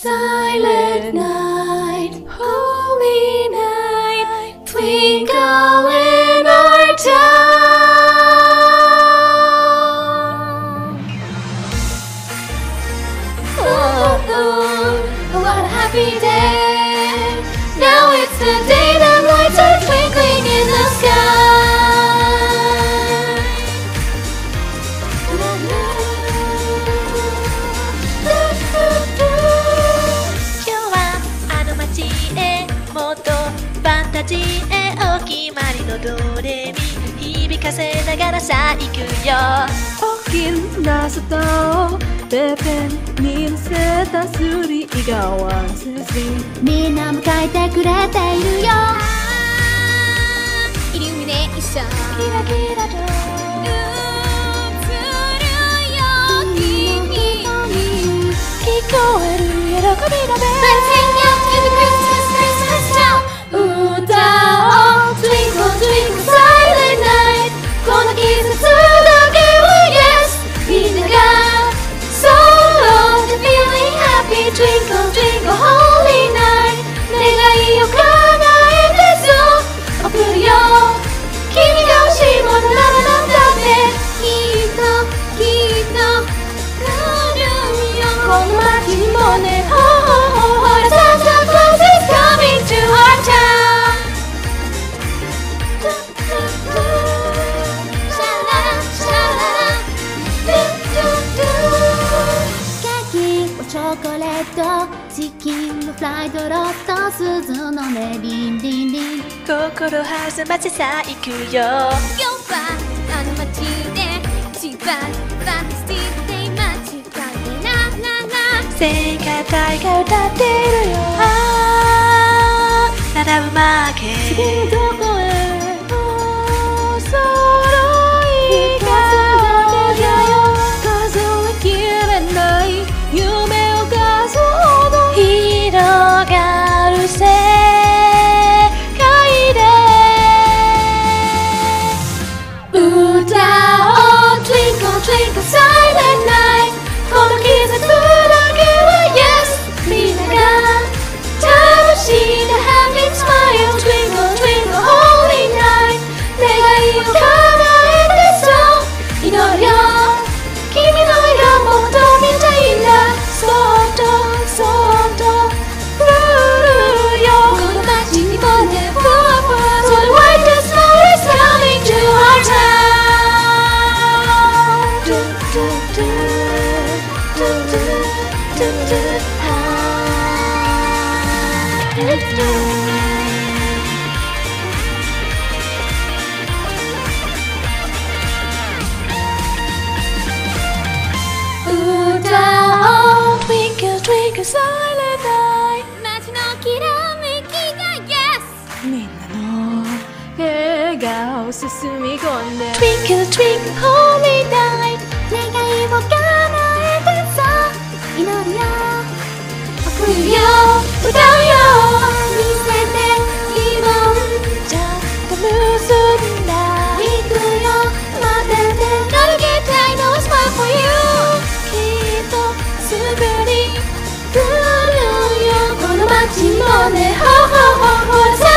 Silent night, holy night, twinkle in our town. Oh, oh, oh what a happy day! Now it's the day ファンタジーへお決まりのドレミ響かせながらさあ行くよ。大きな星をてっぺんに乗せたツリーが one two three みんな迎えてくれているよ。イルミネーション。キラキラと映るよ君に。聞こえる喜びのベルイドロースト鈴の音リンリンリン心弾ませさあ行くよ今日はあの街で一番ファンスティーで今違いななな聖歌隊が歌ってるよああ並ぶマーケ think of something Twinkle twinkle holy night すぐに。来るよこの街もね。ほほほほ